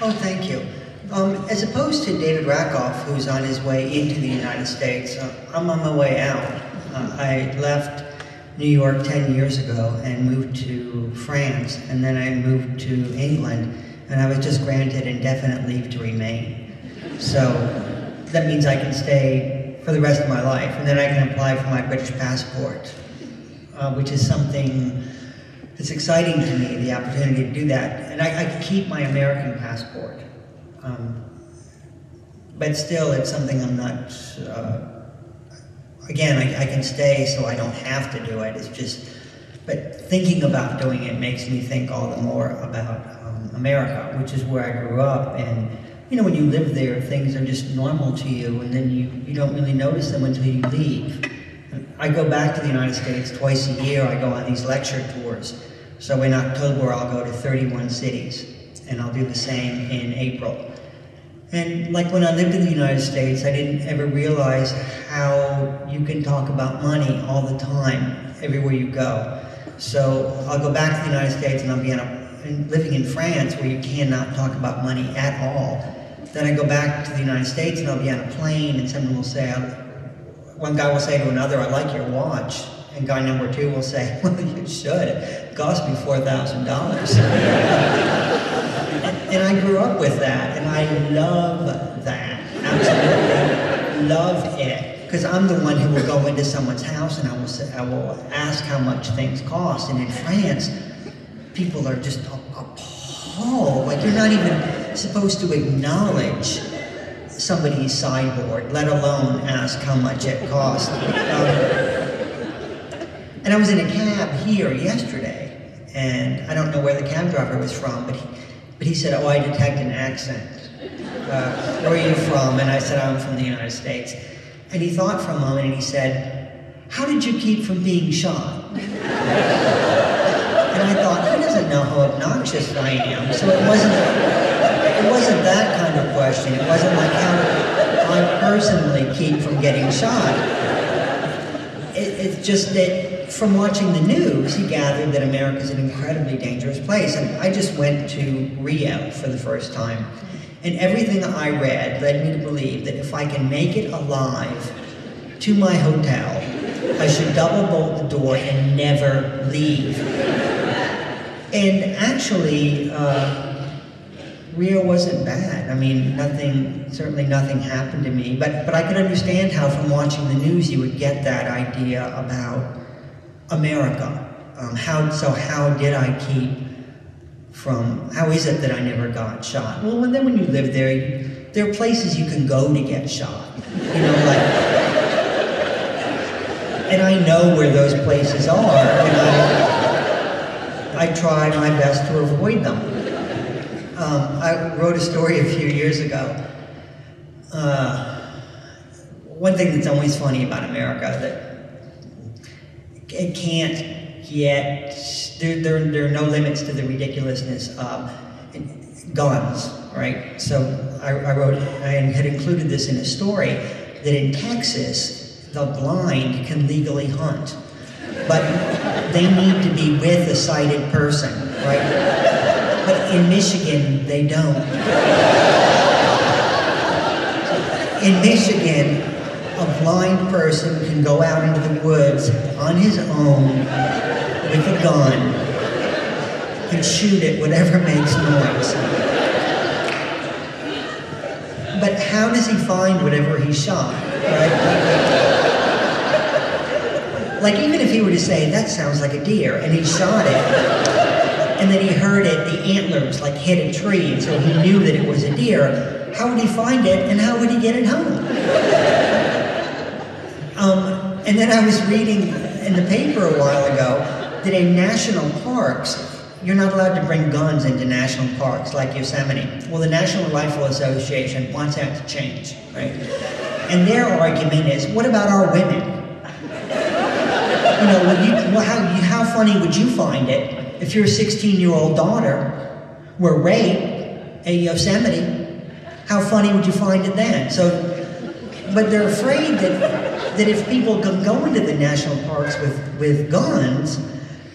Oh, thank you. Um, as opposed to David Rakoff, who's on his way into the United States, uh, I'm on my way out. Uh, I left New York 10 years ago and moved to France, and then I moved to England, and I was just granted indefinite leave to remain. So that means I can stay for the rest of my life, and then I can apply for my British passport, uh, which is something that's exciting to me, the opportunity to do that. And I, I keep my American passport. Um, but still, it's something I'm not, uh, again, I, I, can stay so I don't have to do it. It's just, but thinking about doing it makes me think all the more about um, America, which is where I grew up. And, you know, when you live there, things are just normal to you, and then you, you don't really notice them until you leave. I go back to the United States twice a year. I go on these lecture tours. So in October, I'll go to 31 cities, and I'll do the same in April. And like when I lived in the United States, I didn't ever realize how you can talk about money all the time, everywhere you go. So I'll go back to the United States and I'll be a, living in France where you cannot talk about money at all. Then I go back to the United States and I'll be on a plane and someone will say, one guy will say to another, I like your watch. And guy number two will say, well, you should. Cost me $4,000. And I grew up with that, and I love that. Absolutely love it. Because I'm the one who will go into someone's house and I will, say, I will ask how much things cost. And in France, people are just appalled. Like you're not even supposed to acknowledge somebody's sideboard, let alone ask how much it cost. Um, and I was in a cab here yesterday, and I don't know where the cab driver was from, but he, but he said, oh, I detect an accent. Uh, where are you from? And I said, I'm from the United States. And he thought for a moment and he said, how did you keep from being shot? and I thought, he doesn't know how obnoxious I am. So it wasn't, it wasn't that kind of question. It wasn't like how I personally keep from getting shot. It, it's just that from watching the news, he gathered that America is an incredibly dangerous place. And I just went to Rio for the first time. And everything I read led me to believe that if I can make it alive to my hotel, I should double bolt the door and never leave. And actually, uh, Rio wasn't bad. I mean, nothing, certainly nothing happened to me. But, but I could understand how from watching the news you would get that idea about America. Um, how, so how did I keep from, how is it that I never got shot? Well, then when you live there, you, there are places you can go to get shot. You know, like, and I know where those places are, and I, I try my best to avoid them. Um, I wrote a story a few years ago. Uh, one thing that's always funny about America that it can't yet. there, there, there are no limits to the ridiculousness of guns, right? So I, I wrote, I had included this in a story, that in Texas, the blind can legally hunt. But they need to be with a sighted person, right? But in Michigan, they don't. In Michigan, a blind person can go out into the woods on his own with a gun and shoot at whatever makes noise. But how does he find whatever he shot, right? Like even if he were to say, that sounds like a deer, and he shot it, and then he heard it, the antlers like hit a tree, and so he knew that it was a deer, how would he find it, and how would he get it home? And then I was reading in the paper a while ago that in national parks, you're not allowed to bring guns into national parks like Yosemite. Well, the National Rifle Association wants that to change, right? And their argument is, what about our women? You know, you, well, how, how funny would you find it if your 16-year-old daughter were raped at Yosemite? How funny would you find it then? So, but they're afraid that that if people go into the national parks with, with guns,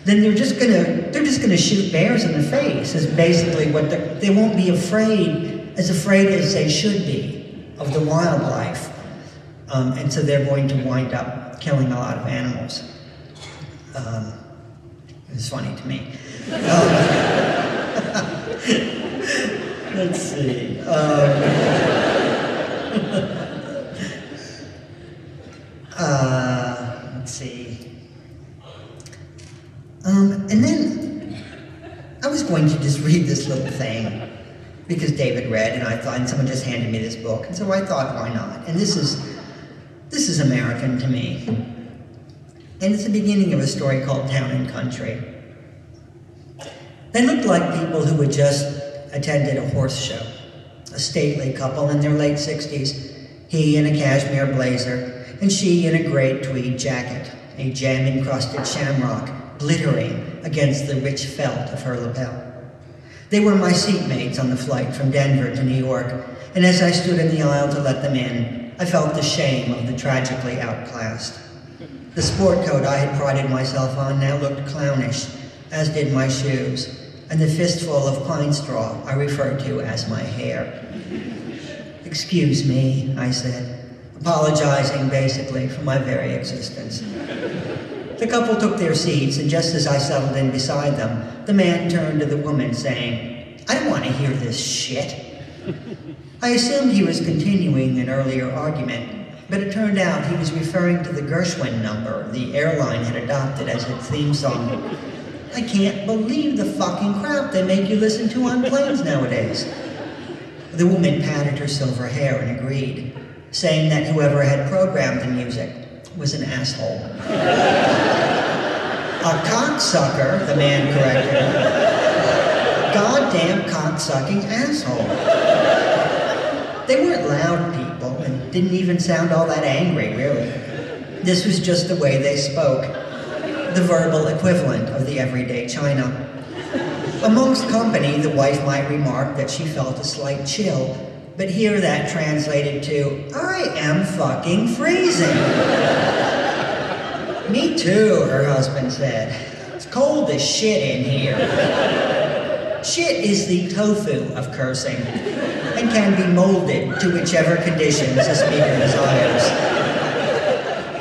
then they're just gonna they're just gonna shoot bears in the face. Is basically what they won't be afraid as afraid as they should be of the wildlife, um, and so they're going to wind up killing a lot of animals. Um, it's funny to me. Um, let's see. Um, uh, let's see. Um, and then I was going to just read this little thing because David read, and I thought, and someone just handed me this book, and so I thought, why not? And this is this is American to me, and it's the beginning of a story called Town and Country. They looked like people who had just attended a horse show, a stately couple in their late 60s, he in a cashmere blazer, and she in a gray tweed jacket, a jam-encrusted shamrock glittering against the rich felt of her lapel. They were my seatmates on the flight from Denver to New York, and as I stood in the aisle to let them in, I felt the shame of the tragically outclassed. The sport coat I had prided myself on now looked clownish, as did my shoes, and the fistful of pine straw I referred to as my hair. Excuse me, I said, apologizing basically for my very existence. The couple took their seats, and just as I settled in beside them, the man turned to the woman, saying, I don't want to hear this shit. I assumed he was continuing an earlier argument, but it turned out he was referring to the Gershwin number the airline had adopted as its theme song. I can't believe the fucking crap they make you listen to on planes nowadays. The woman patted her silver hair and agreed, saying that whoever had programmed the music was an asshole. a cocksucker, the man corrected her. Goddamn cocksucking asshole. They weren't loud people and didn't even sound all that angry, really. This was just the way they spoke the verbal equivalent of the everyday China. Amongst company, the wife might remark that she felt a slight chill, but here that translated to, I am fucking freezing. Me too, her husband said. It's cold as shit in here. Shit is the tofu of cursing and can be molded to whichever conditions the speaker desires.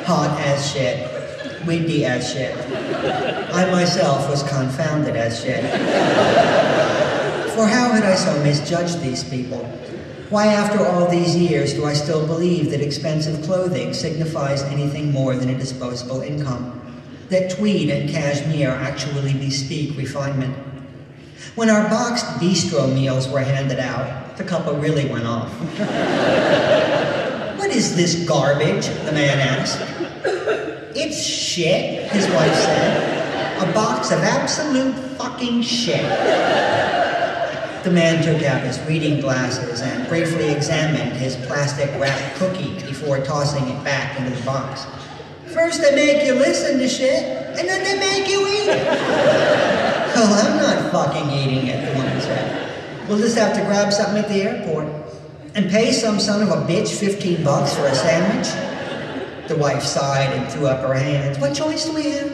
Hot as shit windy as shit. I myself was confounded as shit. For how had I so misjudged these people? Why, after all these years, do I still believe that expensive clothing signifies anything more than a disposable income? That tweed and cashmere actually bespeak refinement? When our boxed bistro meals were handed out, the couple really went off. what is this garbage? the man asked. It's shit, his wife said. A box of absolute fucking shit. The man took out his reading glasses and briefly examined his plastic wrapped cookie before tossing it back into the box. First they make you listen to shit, and then they make you eat it. well, oh, I'm not fucking eating it, the woman said. We'll just have to grab something at the airport and pay some son of a bitch 15 bucks for a sandwich. The wife sighed and threw up her hands. What choice do we have?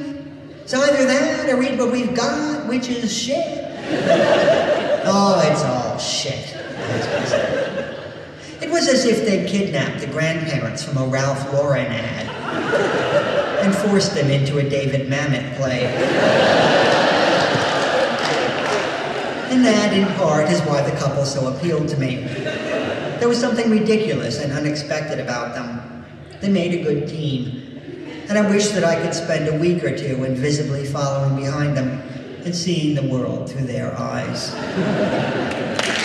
It's either that or read what we've got, which is shit. Oh, oh, it's all shit. It was as if they'd kidnapped the grandparents from a Ralph Lauren ad and forced them into a David Mamet play. And that, in part, is why the couple so appealed to me. There was something ridiculous and unexpected about them. They made a good team. And I wish that I could spend a week or two invisibly following behind them seeing the world through their eyes.